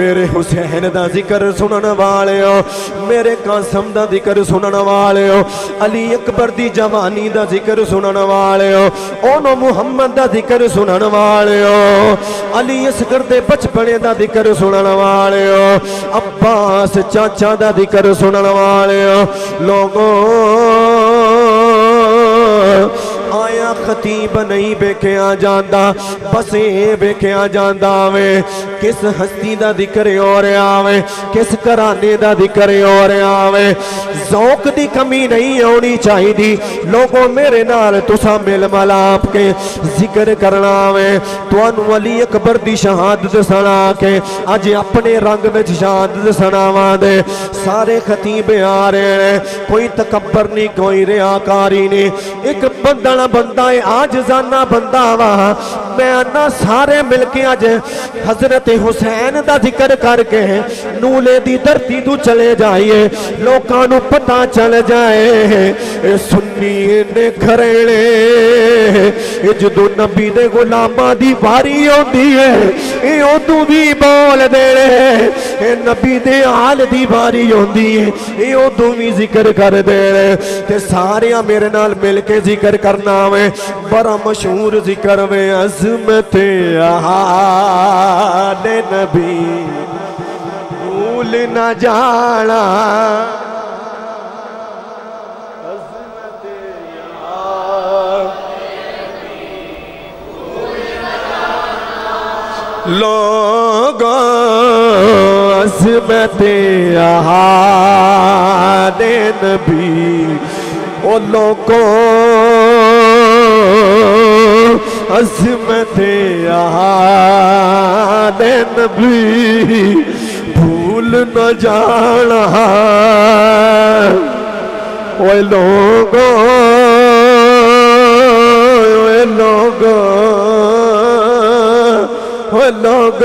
मेरे हुसैन का ज़िक्र सुन वाले हो मेरे कासम का ज़िक्र सुन वाले हो अली अकबर की जवानी का ज़िक्र सुन वाले हो ओनो मुहम्मद का ज़िक्र सुन वाले हो अली असगर के बचपने का ज़िक्र सुन वाले हो अब्बास चाचा का ज़िक्र सुन वाले हो लोगों, आया खतीब नहीं बेख्या जाता बस ये बेख्या जाता वे किस हस्ती का ज़िक्र रहा आवे, किस घराने का ज़िक्र रहा आवे? जौक की कमी नहीं आनी चाहिए लोगों मेरे नाल तुसा मिल मिलाप के ज़िक्र करना वे तुहानू अली अकबर की शहादत सुना के अज अपने रंग में शहादत सुनावा दे। सारे खतीब आ रहे हैं कोई तकबर नहीं कोई रियाकारी नहीं एक बंदा ना बंदा है आज जाना बंदा वा। मैं आना सारे मिलके अज हज़रत ਹਜ਼ਰਤ ਹੁਸੈਨ ਦਾ ਜ਼ਿਕਰ ਕਰਕੇ ਨੂਲੇ ਦੀ ਧਰਤੀ ਤੋਂ ਚਲੇ ਜਾਈਏ ਲੋਕਾਂ ਨੂੰ ਪਤਾ ਚੱਲ ਜਾਏ ਇਹ ਸੁੰਨੀ ਨੇ ਖਰੇਲੇ ਇਹ ਜਦੋਂ ਨਬੀ ਦੇ ਗੁਲਾਮਾਂ ਦੀ ਵਾਰੀ ਆਉਂਦੀ ਹੈ ਇਹ ਉਦੋਂ ਵੀ ਬੋਲਦੇ ਨੇ ਇਹ ਨਬੀ ਦੇ ਹਾਲ ਦੀ ਵਾਰੀ ਆਉਂਦੀ ਹੈ ਇਹ ਉਦੋਂ ਵੀ ਜ਼ਿਕਰ ਕਰਦੇ ਨੇ ਤੇ ਸਾਰਿਆਂ ਮੇਰੇ ਨਾਲ ਮਿਲ ਕੇ ਜ਼ਿਕਰ ਕਰਨਾ ਵੇ ਬੜਾ ਮਸ਼ਹੂਰ ਜ਼ਿਕਰ ਵੇ ਅਜ਼ਮਤ ਆਹਾਦੇ दे नबी भूल न जाना लोगों असमत दे नबी ओ लोगों अजमत आहादे नबी भूल न जाना। ओ लोगो ओ लोगो हो लोग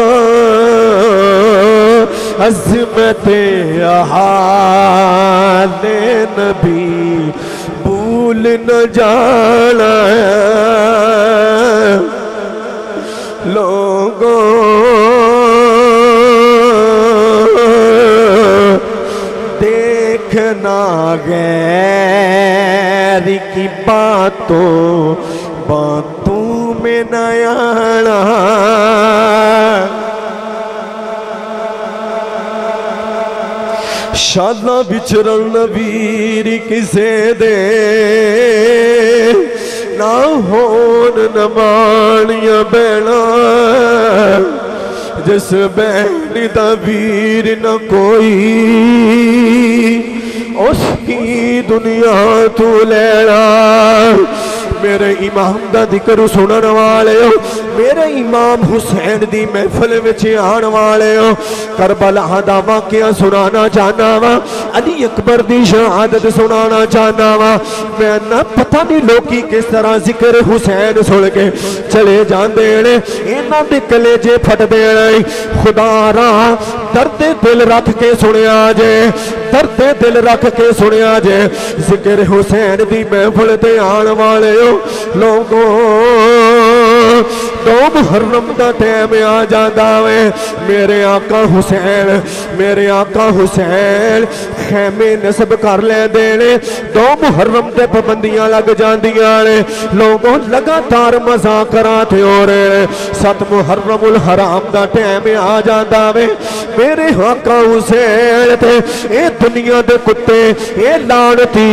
अजमत नबी भूल न जाना लोगों देखना गैर की बातों बातों में शादा बिछड़न वीर किसे दे? ना होन नमानिया भैना जिस भैन का न कोई। उसकी दुनिया तू लेना मेरे इमाम का ज़िक्र सुनने वाले मेरे इमाम हुसैन की महफल में आने वाले हो। करबला का वाकया सुनाना चाहना वा। अली अकबर की शहादत सुनाना चाहना वा। मैं ना पता नहीं लोग किस तरह ज़िक्र हुसैन सुन के चले जाते हैं इन्होंने कलेजे फट हैं। खुदारा दर्दे दिल रख के सुनिया जे। दर्दे दिल रख के सुनिया जे। ज़िक्र हुसैन की महफल महफिल आने वाले हो। लोगों मुहर्रम का टाइम आ जाता वे। मेरे आका हुसैन मेरे आका हुसैन, खैमे नसब कर लेंदे ने। दो मुहर्रम ते पाबंदियाँ लग जांदियाँ ने। लोगों लगातार करा थे हो सत मुहर्रम उल हराम दा टाइम आ जांदा वे। मेरे आका हुसैन ते ए दुनिया दे कुत्ते, ए लानती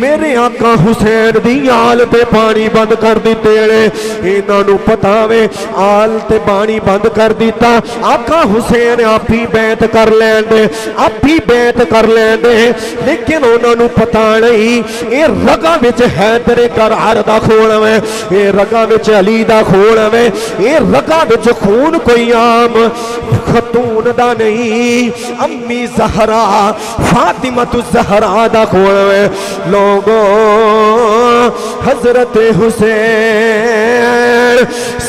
मेरे आका हुसैन दी आल ते पानी बंद कर दिते ने। इन्हां पता वे, आल ते पानी बंद कर दिता आका हुसैन आप भी बैत कर लैन दे आप भी बैत कर लैन दे लेकिन उन्होंने पता नहीं ये रगा बिच है तेरे घर हर का खून है ये रगा बिच अली का खून है ये रगा बिच खून कोई आम खतून का नहीं अम्मी जहरा फातिमा तू जहरा का खून है लोगों हज़रत हुसैन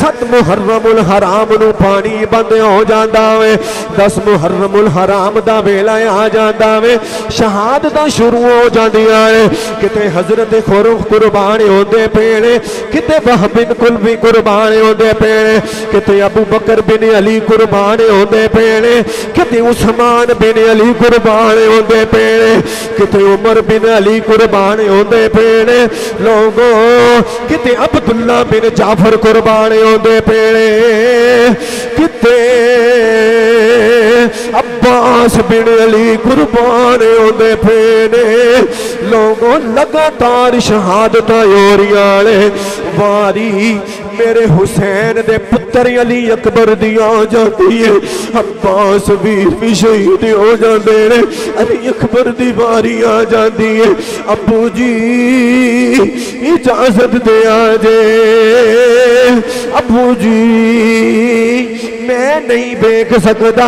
सत मुहर्रमुल हराम पानी बंद हो जाता वे दस मुहर्रमुल हराम का वेला आ जाता वे शहादत शुरू हो जाए कि हज़रत खुर कुरबान आते पेने कि बह कुल भी कुरबान आते पेने कि अबू बकर बिन अली कुरबान आते पेने कि उस्मान बिन अली कुरबान आते पेने कि उमर बिन अली कुरबान आते पेने लोगो कि अब्दुल्ला बिन जाफ़र कुरबान आ होंगे पेने किते अब्बास बिन अली कुर्बान होंगे पेने लोगों लगातार शहादत हो वारी मेरे हुसैन दे पुत्र अली अकबर दी जाती है। अब्बास वीर भी शहीद हो जाते हैं। अली अकबर दी बारी आ जाती है। अबू जी, इजाज़त दे आ जे। अबू जी मैं नहीं देख सकता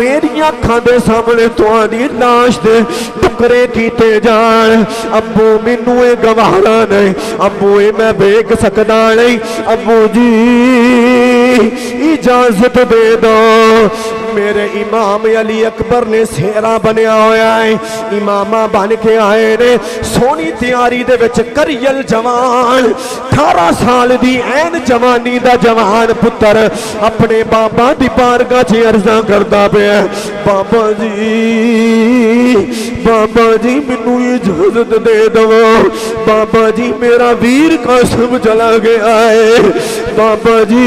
मेरी अखा के सामने थोड़ी लाश दे टुकड़े किते जान अबू मैनू गवारा नहीं अबू मैं देख सकता नहीं। अबू जी, इजाज़त दे दो। मेरे इमाम अली अकबर ने सेरा बनया होया है। इमामा बन के आए ने। सोनी तैयारी दे विच करियल जवान। 18 साल दी ऐन जवानी दा जवान पुत्र अपने बाबा दी बारगाह च अर्जा करदा पिया। बाबा जी बाबा जी, मैनू इजाज़त दे दो बाबा जी, मेरा वीर कासम चला गया है। बाबा जी,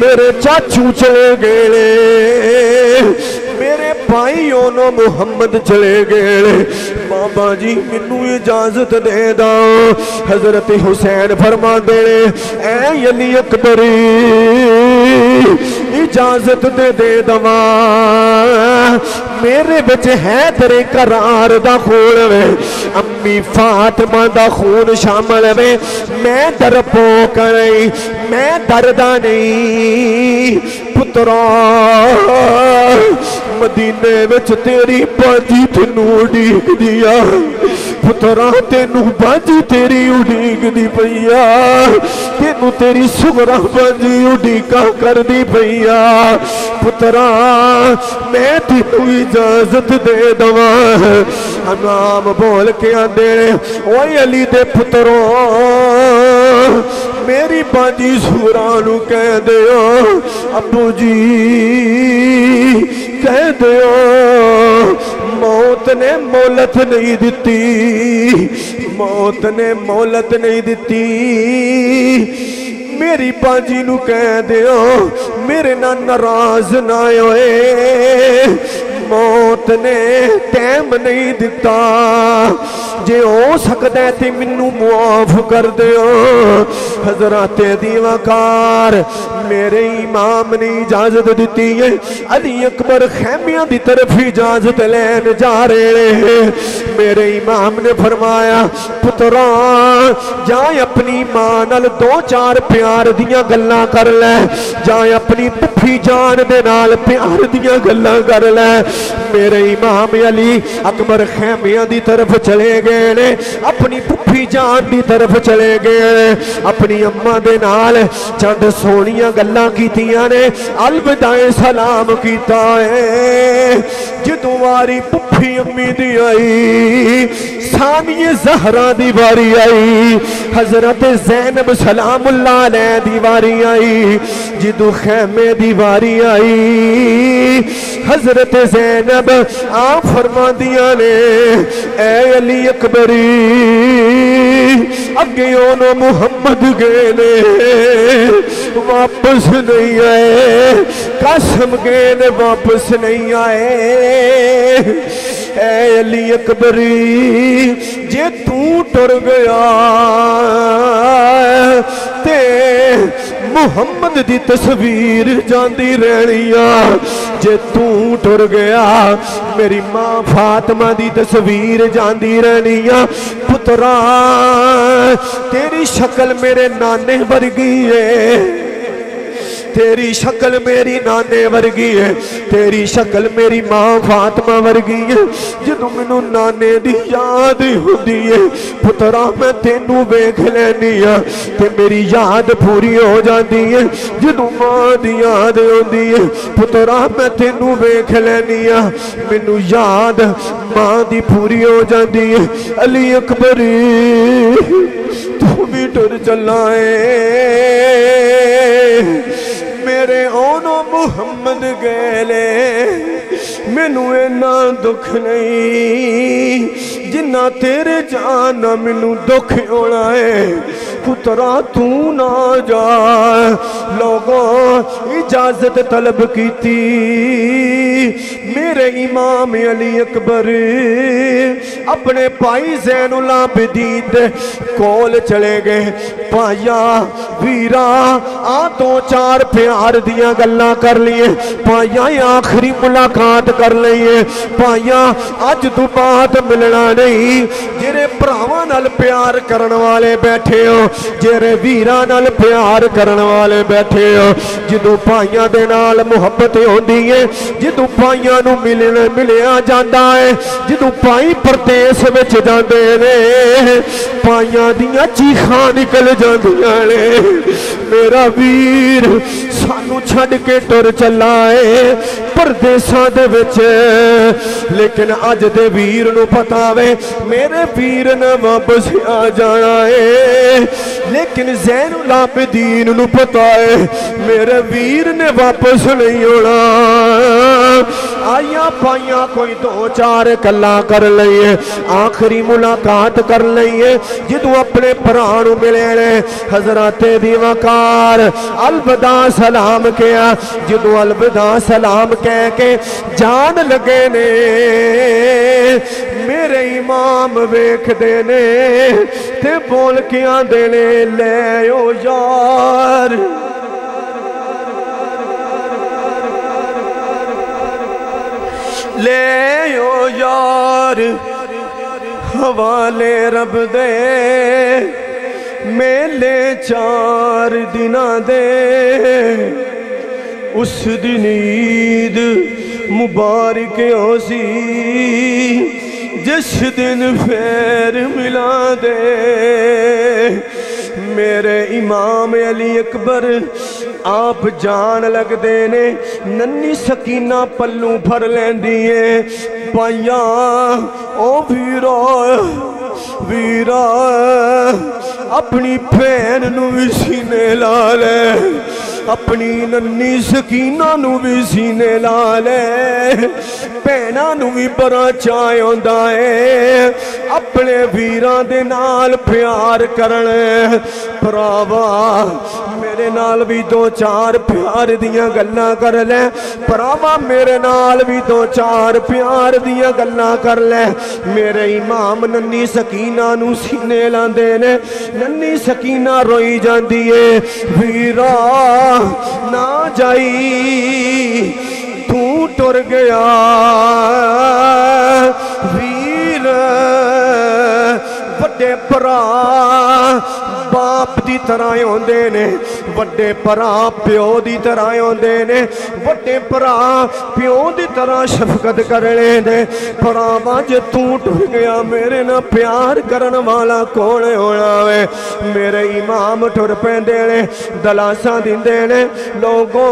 मेरे चाचू चले गए मेरे भाई ओनो मुहम्मद चले गए। बाबा जी मैनू इजाज़त दे दो हज़रत हुसैन फरमा दे ऐ अली अकबरी इजाज़त दे दे दवा मेरे बिच है तेरे करार खून वे अम्मी फातिमा दा खून शामिल वे मैं डरपोक नहीं मैं डरदा नहीं पुत्रा मदीने विच तेरी तेनू उडीक दिया पुत्रा बाजी तेरी उडीक दी पैया तेनू तेरी सुगरा बाजी कर दी पैया मैं इजाज़त दे दवा नाम बोल के आंदे ओए अली दे मेरी बाजी सूरा कह दियो अबू जी कह दियो मौत ने मोलत नहीं दिती, मौत ने मोलत नहीं दिती। मेरी बाजी नू कह दियो, मेरे ना नाराज़ ना होए। मौत ने टाइम नहीं दिता जे हो सकता है तो मैनू मुआफ कर दियो हज़रत दीवाकार मेरे इमाम ने इजाज़त दी है अली अकबर खैमिया की तरफ़ इजाज़त लैन जा रहे हैं मेरे इमाम ने फरमाया पुत्रा जाए अपनी माँ नाल दो चार प्यार दिया गल्ला कर लै जाए अपनी पुफी जान दे नाल प्यार दिया गल्ला कर ले मेरे इमाम अली अकबर खैमिया की तरफ़ चले गए ने, अपनी पुफी जान की तरफ़ चले गए अपनी अम्मा दे नाल चंद सोनिया गल्ला ने, अलविदाए सलाम किया है। जदों वारी पुफी अम्मी दी आई सानिए जहरा दी वारी आई, हज़रत जैनब सलामुल्लाह अलैह दी वारी आई, जदों खैमे दी वारी आई, हज़रत जैनब, आप फरमा दिया ने ए अली अकबरी अगे ओनो मुहम्मद गए ने, वापस नहीं आए, कसम गए ने, वापस नहीं आए। ए अली अकबरी, जे तू टुर गया, ते मुहम्मद की तस्वीर जाती रहनी जे तू टुर गया, मेरी माँ फातमा की तस्वीर जाती रहनी पुत्रा तेरी शक्ल मेरे नाने वर्गी है तेरी शक्ल मेरी नाने वर्गी है। तेरी शक्ल मेरी माँ फातिमा वर्गी है। जो मैनू नाने की याद होती है। पुत्रा मैं तेनू वेख लैनी हाँ ते मेरी याद पूरी हो जाती है। जो माँ की याद आती है। पुत्रा मैं तेनू वेख लैनी हाँ मैनू याद माँ की पूरी हो जाती है। अली अकबरी, तू भी टुर चला ਮੇਰੇ ਉਹਨੋਂ ਮੁਹੰਮਦ ਗੇਲੇ ਮੈਨੂੰ ਇਨਾ ਦੁੱਖ ਨਹੀਂ, ਜਿੰਨਾ ਤੇਰੇ ਜਾਨ ਮੈਨੂੰ ਦੁੱਖ ਹੋਣਾ ਏ। पुत्रा, तू ना जा लोगों, इजाज़त तलब की थी मेरे इमाम अली अकबर, अपने भाई जैन उलाबदीन कोल चले गए। पाया वीरा, आ तो चार प्यार दिया गल कर लिए। पाया आखिरी मुलाकात कर लिए पाया अज तू तो बात मिलना नहीं। जिन्हें भरावान प्यार करने वाले बैठे हो जेरे वीर प्यार करने वाले बैठे हो जो भाइयों के नाल मुहब्बत आती है जो भाइयों मिलने मिलिया जाता है जो भाई परदेस में जाते ने, भाइयों दिया चीखा निकल जाए मेरा वीर सानू छड़ के तुर चला है परदेसा दे लेकिन अज दे वीर पता वे, मेरे वीर ने वापस आ जाना है लेकिन जैन लाबदीन पता है, मेरे वीर ने वापस नहीं आना आइया पाइया कोई दो चार गल कर लिए आखिरी मुलाकात कर लिए जो अपने भरा मिले हजराते दीवाकार अलबदा सलाम क्या जो अलबदा सलाम कह के जान लगे ने, मेरे इमाम वेखते ने ਕੇ ਜਾਨ ਤੇ ਬੋਲ ਕੇ ਆਂਦੇ ਨੇ ਲੈ ਓ ਯਾਰ। ਲੈ ਓ ਯਾਰ, ਹਵਾਲੇ ਰੱਬ ਦੇ, ਮੇਲੇ ਚਾਰ ਦਿਨਾਂ ਦੇ। ਉਸ ਦੀ ਈਦ ਮੁਬਾਰਕ ਹੋ जिस दिन फेर मिला दे, मेरे इमाम अली अकबर, आप जान लगते ने नन्नी सकीना पलू फर लेंदी पाइया ओ वीरा वीरा, अपनी भैन भी सीने ला ले। ਆਪਣੀ ਨੰਨੀ ਸਕੀਨਾ ਨੂੰ ਵੀ ਸੀਨੇ ਲਾ ਲੈ, ਭੈਣਾਂ ਨੂੰ ਵੀ ਬੜਾ ਚਾਅ ਆਉਂਦਾ ਏ। अपने वीर प्यार करण भरावा, मेरे नाल भी दो चार प्यार दियाँ गल्लां कर लै। भरावा, मेरे नाल भी दो चार प्यार दियाँ गल्लां कर लै। मेरे इमाम नन्नी सकीना सीने लांदे ने। नन्नी सकीना रोई जाती है वीरा, ना जाई, तू टुर गया। वीरा ਦੇ ਭਰਾ बाप की तरह आते ने वे भरा प्यो की तरह आते ने वे भरा प्यो की तरह शफकत करने ने भराव जे तू टुट गया मेरे न प्यार करन वाला कौन होना वे मेरे इमाम टुर पेंदे ने दलासा देंदे ने लोगों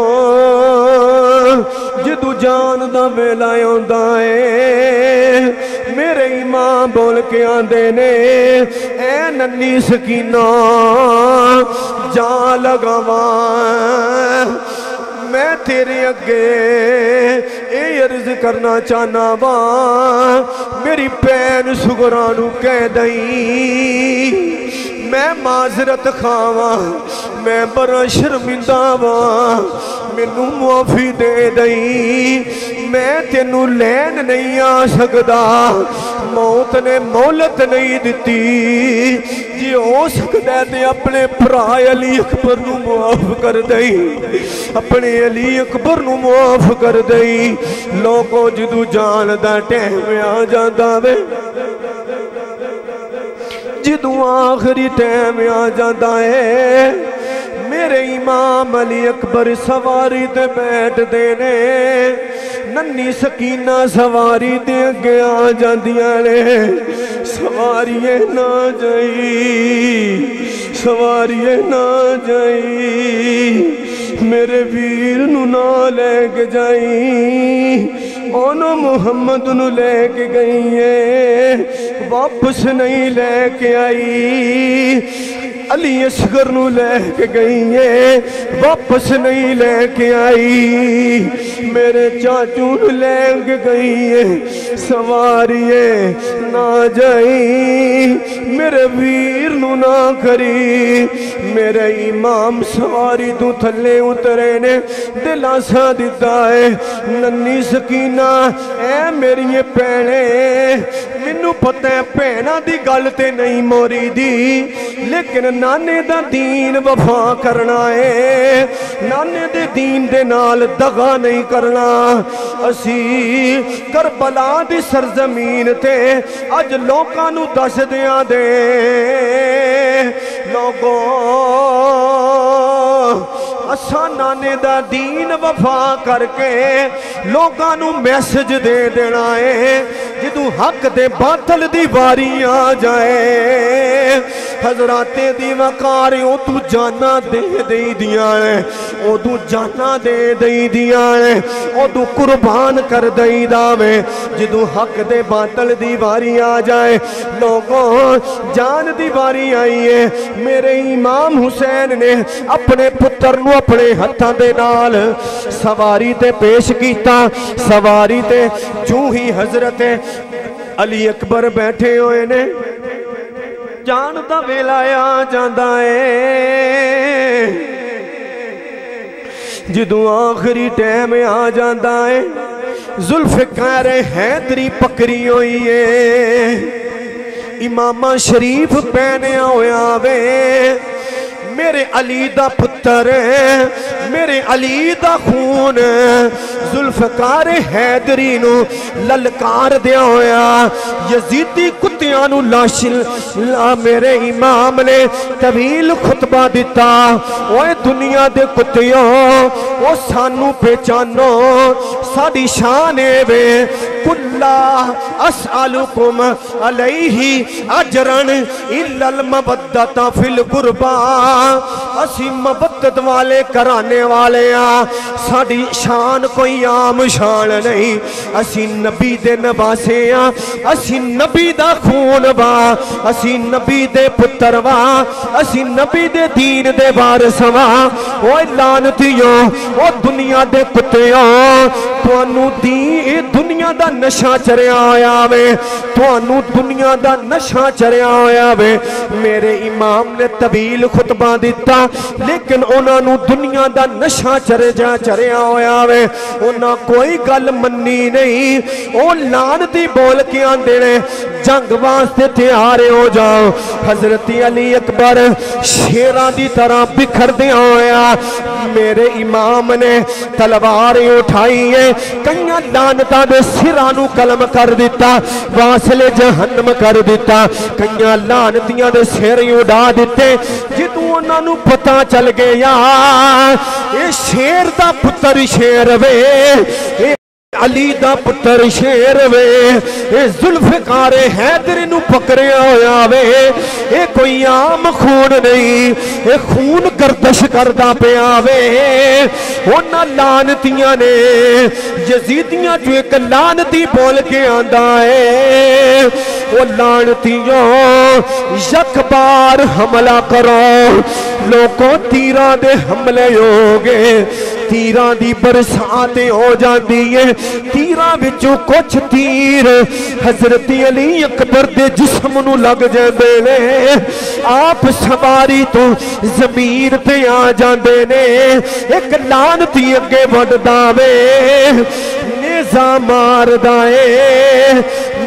जदू जान का वेला आता है मेरे इमाम बोल के आते ने ए नन्नी सकीना जा लगावा। मैं तेरे अगे ये अर्ज़ करना चाहना वा मेरी भैन सुगरा कह दई। मैं माजरत खावा, मैं बड़ा शर्मिंदा वा मैनू मुआफी दे दई। मैं तेनू लैन नहीं आ सकता ਮੌਤ ਨੇ ਮੌਲਤ ਨਹੀਂ ਦਿੱਤੀ ਜੇ ਹੋ ਸਕਦਾ ਤੇ ਆਪਣੇ ਭਰਾ ਅਲੀ ਅਕਬਰ ਨੂੰ ਮਾਫ ਕਰ ਦੇਈ ਆਪਣੇ ਅਲੀ ਅਕਬਰ ਨੂੰ ਮਾਫ ਕਰ ਦੇਈ ਲੋਕੋ ਜਦੋਂ ਜਾਣ ਦਾ ਟਾਈਮ ਆ ਜਾਂਦਾ ਵੇ ਜਦੋਂ ਆਖਰੀ ਟਾਈਮ ਆ ਜਾਂਦਾ ਏ ਮੇਰੇ ਇਮਾਮ ਅਲੀ ਅਕਬਰ ਸਵਾਰੀ ਤੇ ਬੈਠਦੇ ਨੇ नन्नी सकीना सवारी दे अगे आ जांदियाँ ने। ना जाई सवारी ना जाई, मेरे वीर नु ना लेके जाई, ओनो मुहम्मद न लेके गई है वापस नहीं लेके आई। अली असगर लैके गई है वापस नहीं लेके आई। मेरे चाचू लैके गई है सवारिए ना जाई। मेरे वीर ना करी, मेरे इमाम सवारी तू थले उतरे ने दिलासा दिता है, नन्नी सकीना ए मेरी भैने मैनू पता है भैन की गल तो नहीं मोरी दी, लेकिन नाने का दीन वफा करना है। नाने दे दीन दे नाल दगा नहीं करना। असी करबला दी सरजमीन ते अज लोगों दस दिया दे। लोगों, असा नाने का दीन वफा करके लोगों मैसेज दे देना है। जो हक दे बातल दी वारी आ जाए। हजराते दी वकार जाना दे दे दिया है ओ जाना दे दे दिया ओ तू कुर्बान कर दई दावे जो हक दे बातल दी वारी आ जाए, लोगों, जान दी वारी आई है, मेरे इमाम हुसैन ने अपने पुत्र नु अपने हथा दे नाल सवारी ते पेश किया सवारी ते जू ही हज़रत अली अकबर बैठे हुए ने जान का वेला आ जाता है जो आखिरी टाइम आ जाता है जुल्फकार हैदरी पकड़ी हुई है इमामा शरीफ पहने होया वे मेरे अली दा पुत्र मेरे अली दा खून, जुल्फकार हैदरी नु ललकार दिया होया। यजीदी कुत्तियाँ नु लाशिल, ला मेरे इमाम ने तवील खुतबा दिता। ओए दुनिया दे कुत्तियों, ओ सानू पहचानो, साडी शान है वे। कुल्ला असअलुकुम अलैहि अजरन इल्लल मबद्दता फिल कुर्बा। ਅਸੀਂ ਮੁਹੱਬਤ ਵਾਲੇ ਘਰਾਣੇ ਵਾਲੇ ਆ ਸਾਡੀ ਸ਼ਾਨ ਕੋਈ ਆਮ ਸ਼ਾਨ ਨਹੀਂ ਅਸੀਂ ਨਬੀ ਦੇ ਨਵਾਸੇ ਆ ਅਸੀਂ ਨਬੀ ਦਾ ਖੂਨ ਵਾ ਅਸੀਂ ਨਬੀ ਦੇ ਪੁੱਤਰ ਵਾ ਅਸੀਂ ਨਬੀ ਦੇ ਦੀਨ ਦੇ ਵਾਰਿਸ ਵਾ ਓਏ ਲਾਨਤੀਓ ਓ ਦੁਨੀਆ ਦੇ ਕੁੱਤਿਓ ਤੁਹਾਨੂੰ ਦੀ ਇਹ ਦੁਨੀਆ ਦਾ ਨਸ਼ਾ ਚਰਿਆ ਹੋਇਆ ਵੇ ਤੁਹਾਨੂੰ ਦੁਨੀਆ ਦਾ ਨਸ਼ਾ ਚਰਿਆ ਹੋਇਆ ਵੇ ਮੇਰੇ ਇਮਾਮ ਨੇ ਤਬੀਲ ਖੁਤਬਾ ਦਿੱਤਾ लेकिन उन्होंने दुनिया का नशा चरजा चरिया होया वे, उन्हें कोई गल मनी नहीं। वो लानती बोल के आते ने जंग वास्ते तैयार हो जाओ। हजरती अली अकबर शेर की तरह बिखरद होया। मेरे इमाम ने तलवार उठाई है। कई लानता के सिरा कलम कर दिता, वासले जहनम कर दिता। कई लानतिया के सिर उड़ा दिते। जितू उन्होंने पता चल गया ये शेर का पुत्र शेर वे अली का पुत्र शेर वे ये जुल्फकार हैदर पकड़िया होया वे। कोई आम खून नहीं, ये खून गर्दश वे। उन्हां लानतियाँ ने, यजीदियाँ जो एक लानती बोल के आंदा है, वो लानतियों यक बार हमला करो, लोगों तीरा दे हमले हो गए। तीर की बरसात हो जाती है तीर कुछ तीर। हज़रत अली अकबर के जिसम लग जाते आप सवारी तो जमीर ते आ जाते ने। एक लानती अगे बढ़ता वे। नेजा मारदा है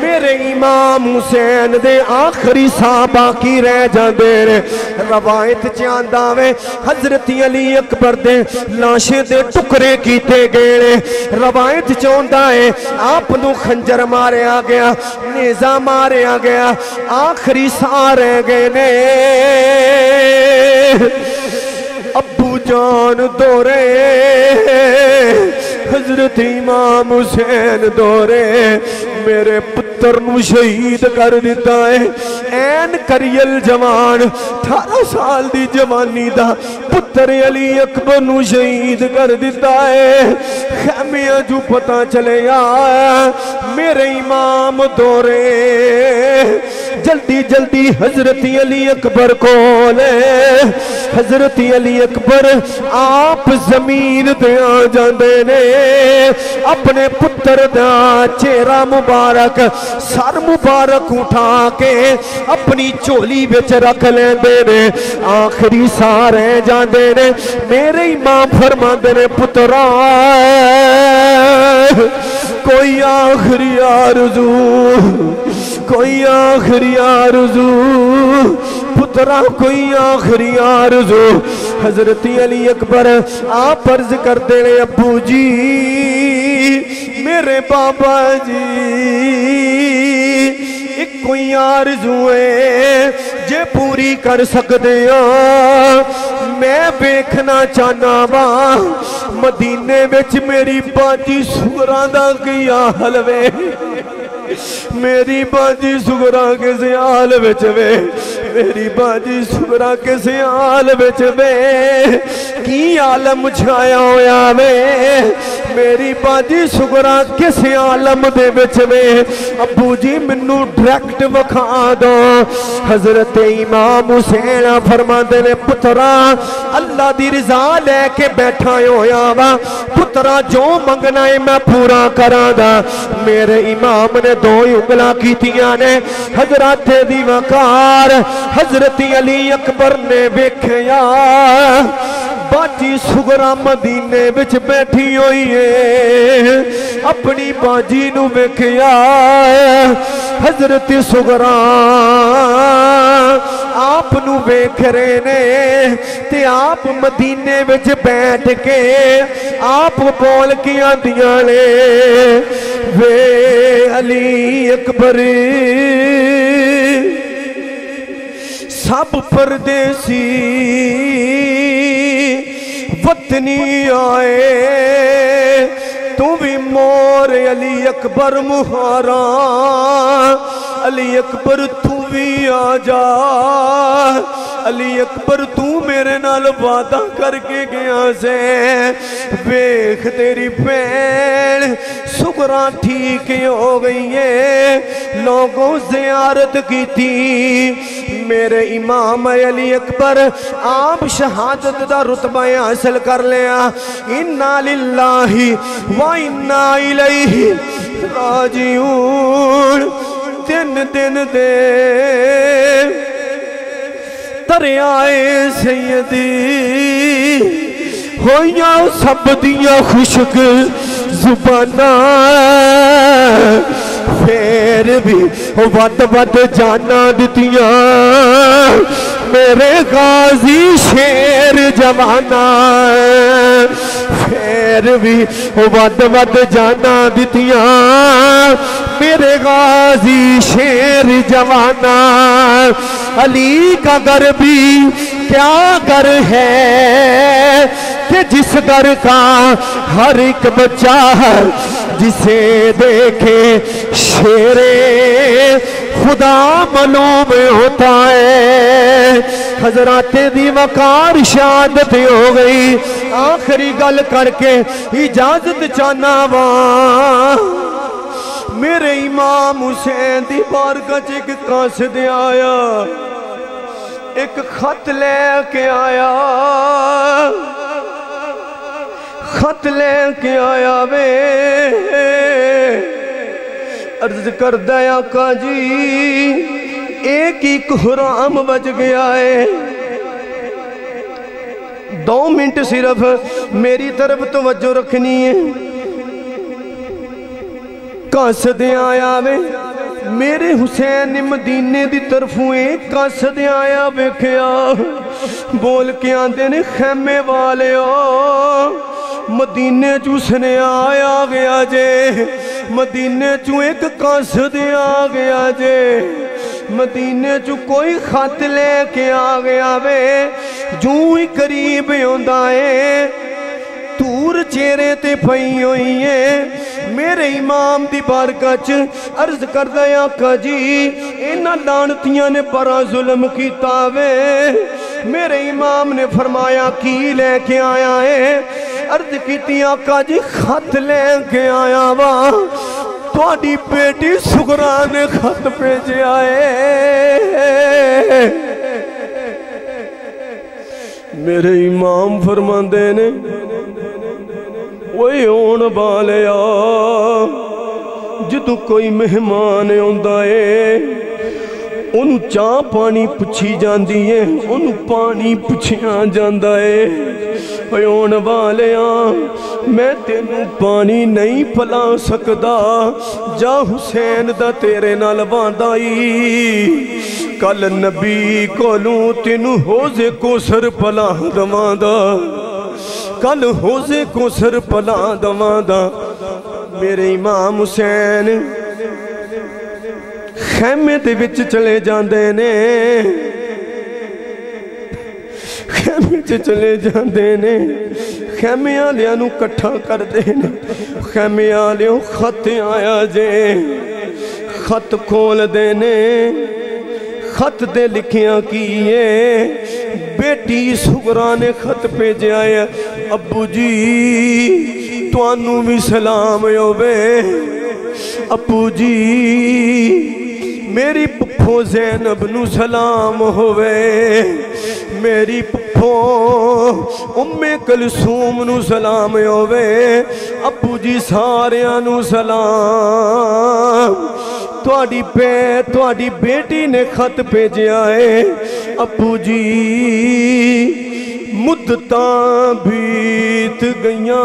मेरे इमाम हुसैन दे आखिरी सा बाकी रह जाते ने। रवायत च आंदा वे, हज़रत अली अकबर दे लाशे दे टुकड़े किए गए रवायत चाहता है, आप खंजर मारिया गया, नेजा मारिया गया, आखिरी सा रह गए ने। अबू जान दौरे हज़रत इमाम हुसैन दौरे, मेरे पुत्र शहीद कर दिता है। एन करियल जवान, अठारह साल दी जवानी दा पुत्र अली अकबर शहीद कर दिता है। खैमिया जो पता चले मेरे इमाम दौरे, जल्दी जल्दी हज़रत अली अकबर को ले हज़रत अली अकबर आप ज़मीन ते आ जाते ने, अपने पुत्र का चेहरा मुबारक, सर मुबारक उठा के अपनी झोली बिच रख लेंदे ने, आखिरी सारे जाते ने। मेरे इमाम फरमाते ने, पुत्रा कोई आखिरी आरज़ू, कोई आखिरी आरज़ू, पुत्रा, कोई आखिरी आरज़ू। हज़रत अली अकबर, आप अर्ज़ करते ने अबू जी, मेरे बाबा जी, एक कोई आरज़ू है, जे पूरी कर सकते हो। मैं वेखना चाहना वा। मदीने विच मेरी बाजी सुगरा का की हाल वे। मेरी बाजी सुगरा किस हाल विच वे। मेरी बाजी सुगरा किस हाल विच वे। की आलम छाया होया वे। मेरी बाजी सुगरा किस आलम दे विच वे। अबू जी, मैनू डायरेक्ट विखा दो। हज़रत इमाम हुसैन फरमाते ने, पुत्रा, अल्लाह दी रजा लैके बैठा होया वा। पुत्रा, जो मंगना है मैं पूरा करांगा मेरे इमाम ने दो उंगलां की ने। हज़रत दी वकार हज़रत अली अकबर ने वेख्या, बाजी सुगरा मदीने विच बैठी हुई है। अपनी बाजी नु वेख्या, हज़रत सुगरा आप वेख रहे ने, ते आप मदीने विच बैठ के आप बोल के आंदियाँ ने, वे अली अकबर सब परदेसी वतनी आए, तू भी मोर अली अकबर मुहारा, अली अकबर तू भी आ जा। अली अकबर, तू मेरे नाल वादा करके गया से। वेख तेरी भैन सुगरा ठीक हो गई है। लोगों जियारत की थी मेरे इमाम अली अकबर, आप शहादत का रुतबा हासिल कर लिया। इन्ना लिल्लाही व इन्ना इलैहि राजिऊन। दिन दिन दे। दरियाए सैयदी हो सब दिया खुशक जुबाना। फिर भी वद वद जाना दतिया। मेरे गाजी शेर जवाना फिर भी वद वद जाना दितिया। मेरे गाजी शेर जवाना। अली का घर भी क्या घर है? कि जिस घर का हर एक बच्चा जिसे देखे शेरे खुदा मलूम होता है। हजरात दी वकार शहादत हो गई। आखिरी गल करके इजाज़त चाहना वा। मेरे इमाम हुसैन बारगाह च एक कासद आया। एक खत लेके आया। खत लेके आया वे। अर्ज़ कर दया का जी एक ही कुहराम बच गया है। दो मिनट सिर्फ़ मेरी तरफ़ तवज्जो रखनी है। कसद आया वे मेरे हुसैन मदीने की तरफों कसद आया वेख्या। बोल के आते ने खैमे वाले मदीने च उसने आया गया जे, मदीने चू एक कसद आ गया जे। मदीने चू कोई खत लेके आ गया वे जू ही करीब आंदा है धूर चेहरे ते पई हुई है मेरे इमाम दी बारगाह च अर्ज़ करदा आका जी, इन्हां लानतियाँ ने बड़ा जुल्म कीता वे। मेरे इमाम ने फरमाया, की लेके आया है अर्ज़ की आका जी, खत लेके आया वा। ਤੁਹਾਡੀ ਬੇਟੀ ਸੁਗਰਾ ਨੇ ਖਤ ਭੇਜਿਆ ਏ। ਮੇਰੇ ਇਮਾਮ ਫਰਮਾਉਂਦੇ ਨੇ, ਓਏ ਆਉਣ ਵਾਲਿਆ, ਜਦੋਂ ਕੋਈ ਮਹਿਮਾਨ ਆਉਂਦਾ ਏ, ਉਹਨੂੰ ਚਾਹ ਪਾਣੀ ਪੁੱਛੀ ਜਾਂਦੀ ਏ, ਉਹਨੂੰ ਪਾਣੀ ਪੁੱਛਿਆ ਜਾਂਦਾ ਏ। ਆਉਣ ਵਾਲਿਆ, ਮੈਂ ਤੈਨੂੰ ਪਾਣੀ ਨਹੀਂ ਪਿਲਾ ਸਕਦਾ। ਜਾ ਹੁਸੈਨ ਦਾ ਤੇਰੇ ਨਾਲ ਵਾਂਦਾਈ। ਕੱਲ ਨਬੀ ਕੋਲੋਂ ਤੈਨੂੰ ਹੋਜ਼ੇ ਕੋਸਰ ਪਲਾ ਦਵਾਂਦਾ। ਕੱਲ ਹੋਜ਼ੇ ਕੋਸਰ ਪਲਾ ਦਵਾਂਦਾ। ਮੇਰੇ ਇਮਾਮ ਹੁਸੈਨ ਖੈਮੇ ਦੇ ਵਿੱਚ ਚਲੇ ਜਾਂਦੇ ਨੇ। ਖੈਮੇ 'ਚ ਚਲੇ ਜਾਂਦੇ ਨੇ। ਖੈਮੇ ਵਾਲਿਆਂ ਨੂੰ ਇਕੱਠਾ ਕਰਦੇ ਨੇ। ਖੈਮੇ ਵਾਲਿਓ ਖਤ ਆਇਆ ਜੇ। ਖਤ ਖੋਲਦੇ ਨੇ। ਖਤ 'ਤੇ ਲਿਖਿਆ ਕੀ ਏ? ਬੇਟੀ ਸੁਗਰਾ ਨੇ ਖਤ ਭੇਜਿਆ ਹੈ ਅੱਬੂ ਜੀ, ਤੁਹਾਨੂੰ ਵੀ ਸਲਾਮ ਹੋਵੇ। ਅੱਬੂ ਜੀ ਮੇਰੀ ਪੁੱਫੋ ਜ਼ੈਨਬ ਨੂੰ ਸਲਾਮ ਹੋਵੇ ਮੇਰੀ ਪੁੱਫੋ ਉਮੇ ਕਲਸੂਮ ਨੂੰ ਸਲਾਮ ਹੋਵੇ ਅੱਬੂ ਜੀ ਸਾਰਿਆਂ ਨੂੰ ਸਲਾਮ ਤੁਹਾਡੀ ਬੇ ਤੁਹਾਡੀ ਬੇਟੀ ਨੇ ਖਤ ਭੇਜਿਆ ਏ ਅੱਬੂ ਜੀ ਮੁੱਦਤਾਂ ਬੀਤ ਗਈਆਂ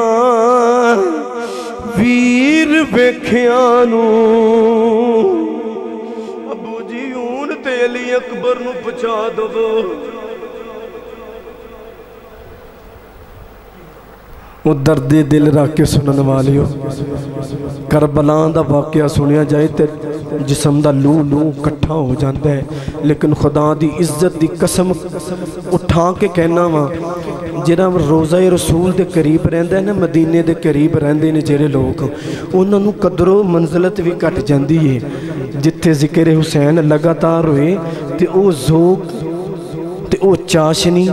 ਵੀਰ ਵੇਖਿਆ ਨੂੰ ਅੱਬੂ ਜੀ ਹੁਣ ਤੇ ਅਲੀ ਅਕਬਰ ਨੂੰ ਪਹੁੰਚਾ ਦਵੋ। ਉਹ ਦਰਦੇ ਦਿਲ ਰੱਖ ਕੇ ਸੁਣਨ ਵਾਲਿਓ ਕਰਬਲਾ ਦਾ ਵਾਕਿਆ ਸੁਣਿਆ ਜਾਏ ਤੇ ਜਿਸਮ ਦਾ ਲੂ ਲੂ ਇਕੱਠਾ ਹੋ ਜਾਂਦਾ ਹੈ। ਲੇਕਿਨ ਖੁਦਾ ਦੀ ਇੱਜ਼ਤ ਦੀ ਕਸਮ ਉਠਾ ਕੇ ਕਹਿਣਾ ਵਾ, ਜਿਹੜਾ ਰੋਜ਼ਾ ਰਸੂਲ ਦੇ ਕਰੀਬ ਰਹਿੰਦਾ ਨਾ, ਮਦੀਨੇ ਦੇ ਕਰੀਬ ਰਹਿੰਦੇ ਨੇ ਜਿਹੜੇ ਲੋਕ, ਉਹਨਾਂ ਨੂੰ ਕਦਰੋ ਮੰਜ਼ਲਤ ਵੀ ਘਟ ਜਾਂਦੀ ਏ। ਜਿੱਥੇ ਜ਼ਿਕਰ ਹੁਸੈਨ ਲਗਾਤਾਰ ਹੋਏ ਤੇ ਉਹ ਜ਼ੋਕ ਤੇ ਉਹ ਚਾਸ਼ਨੀ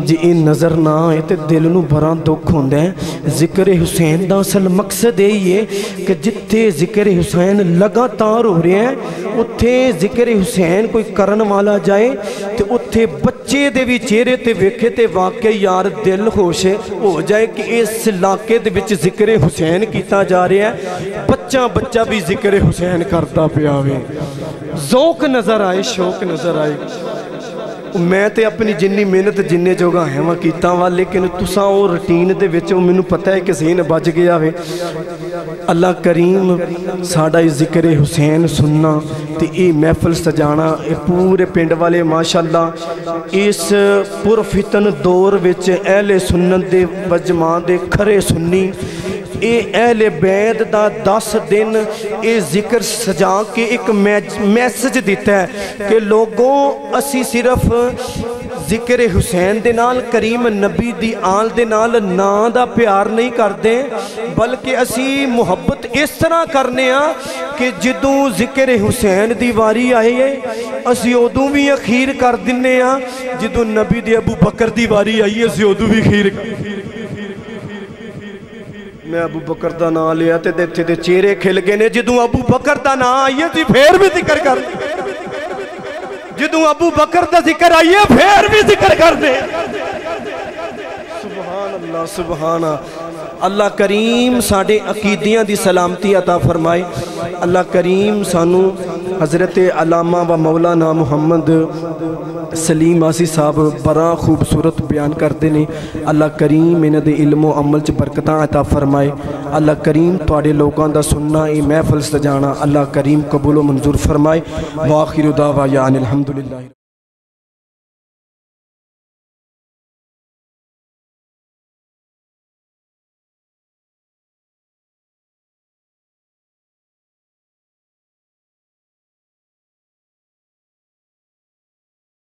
ਜੇ ਇਹ ਨਜ਼ਰ ਨਾ ਆਏ ਤੇ ਦਿਲ ਨੂੰ ਬੜਾ ਦੁੱਖ ਹੁੰਦਾ ਹੈ। ਜ਼ਿਕਰ ਹੁਸੈਨ ਦਾ ਅਸਲ ਮਕਸਦ ਇਹ ਹੀ ਹੈ ਕਿ ਜਿੱਥੇ ਜ਼ਿਕਰ ਹੁਸੈਨ ਲਗਾਤਾਰ ਹੋ ਰਿਹਾ ਹੈ, ਉੱਥੇ ਜ਼ਿਕਰ ਹੁਸੈਨ ਕੋਈ ਕਰਨ ਵਾਲਾ ਜਾਏ ਤੇ ਉੱਥੇ ਬੱਚੇ ਦੇ ਵੀ ਚਿਹਰੇ ਤੇ ਵੇਖੇ ਤੇ ਵਾਕਿਆ ਯਾਰ ਦਿਲ ਖੁਸ਼ ਹੋ ਜਾਏ ਕਿ ਇਸ ਇਲਾਕੇ ਦੇ ਵਿੱਚ ਜ਼ਿਕਰ ਹੁਸੈਨ ਕੀਤਾ ਜਾ ਰਿਹਾ ਹੈ। ਬੱਚਾ ਬੱਚਾ ਵੀ ਜ਼ਿਕਰ ਹੁਸੈਨ ਕਰਦਾ ਪਿਆ ਵੇ। ਜ਼ੌਕ ਨਜ਼ਰ ਆਏ, ਸ਼ੌਕ ਨਜ਼ਰ ਆਏ। ਮੈਂ ਤੇ ਆਪਣੀ ਜਿੰਨੀ ਮਿਹਨਤ, ਜਿੰਨੇ ਜੋਗਾ ਹੈ ਵਾ ਕੀਤਾ ਵਾ, ਲੇਕਿਨ ਤੁਸਾਂ ਉਹ ਰੁਟੀਨ ਦੇ ਵਿੱਚ ਉਹ ਮੈਨੂੰ ਪਤਾ ਹੈ ਕਿ ਜ਼ੇਨ ਵੱਜ ਗਿਆ ਵੇ। ਅੱਲਾ ਕਰੀਮ, ਸਾਡਾ ਇਹ ਜ਼ਿਕਰ ਹੁਸੈਨ ਸੁਣਨਾ ਤੇ ਇਹ ਮਹਿਫਲ ਸਜਾਣਾ, ਇਹ ਪੂਰੇ ਪਿੰਡ ਵਾਲੇ ਮਾਸ਼ਾਅੱਲਾ, ਇਸ ਪੁਰਫਿਤਨ ਦੌਰ ਵਿੱਚ ਅਹਲੇ ਸੁਨਨਤ ਦੇ ਵਜਮਾਂ ਦੇ ਖਰੇ ਸੁੰਨੀ ਇਹ ਅਹਲੇ ਬੈਦ ਦਾ 10 ਦਿਨ ਇਹ ਜ਼ਿਕਰ ਸਜਾ ਕੇ ਇੱਕ ਮੈਸੇਜ ਦਿੱਤਾ ਹੈ ਕਿ ਲੋਗੋ ਅਸੀਂ ਸਿਰਫ ਜ਼ਿਕਰ ਹੁਸੈਨ ਦੇ ਨਾਲ ਕਰੀਮ ਨਬੀ ਦੀ ਆਲ ਦੇ ਨਾਲ ਨਾਂ ਦਾ ਪਿਆਰ ਨਹੀਂ ਕਰਦੇ ਬਲਕਿ ਅਸੀਂ ਮੁਹੱਬਤ ਇਸ ਤਰ੍ਹਾਂ ਕਰਨੇ ਆ ਕਿ ਜਦੋਂ ਜ਼ਿਕਰ ਹੁਸੈਨ ਦੀ ਵਾਰੀ ਆਏ ਅਸੀਂ ਉਦੋਂ ਵੀ ਅਖੀਰ ਕਰ ਦਿੰਨੇ ਆ ਜਦੋਂ ਨਬੀ ਦੇ ਅਬੂ ਬਕਰ ਦੀ ਵਾਰੀ ਆਈ ਅਸੀਂ ਉਦੋਂ ਵੀ ਅਖੀਰ ਮੈਂ ਅਬੂ ਬਕਰ ਦਾ ਨਾਮ ਲਿਆ ਤੇ ਇੱਥੇ ਦੇ ਚਿਹਰੇ ਖਿਲ ਗਏ ਨੇ। ਜਦੋਂ ਅਬੂ ਬਕਰ ਦਾ ਨਾਮ ਆਈਏ ਤੁਸੀਂ ਫੇਰ ਵੀ ਜ਼ਿਕਰ ਕਰਦੇ ਜਦੋਂ ਅਬੂ ਬਕਰ ਦਾ ਜ਼ਿਕਰ ਆਈਏ ਫੇਰ ਵੀ ਜ਼ਿਕਰ ਕਰਦੇ ਸੁਭਾਨ ਅੱਲਾ ਸੁਭਾਨ ਅੱਲਾ अल्लाह करीम साढ़े अकीदिया की सलामती अता फरमाए। अल्लाह करीम सानू हज़रत अलामा व मौलाना मुहम्मद सलीम आसी साहब बड़ा खूबसूरत बयान करते हैं अल्लाह करीम इन्होंने इलमो अमल च बरकत अता फरमाए। अल्लाह करीम थोड़े लोगों का सुनना ये महफल सजाना अल्लाह करीम कबूलो मंजूर फरमाए। वाखिर उदावा यान अलहमदुल्ला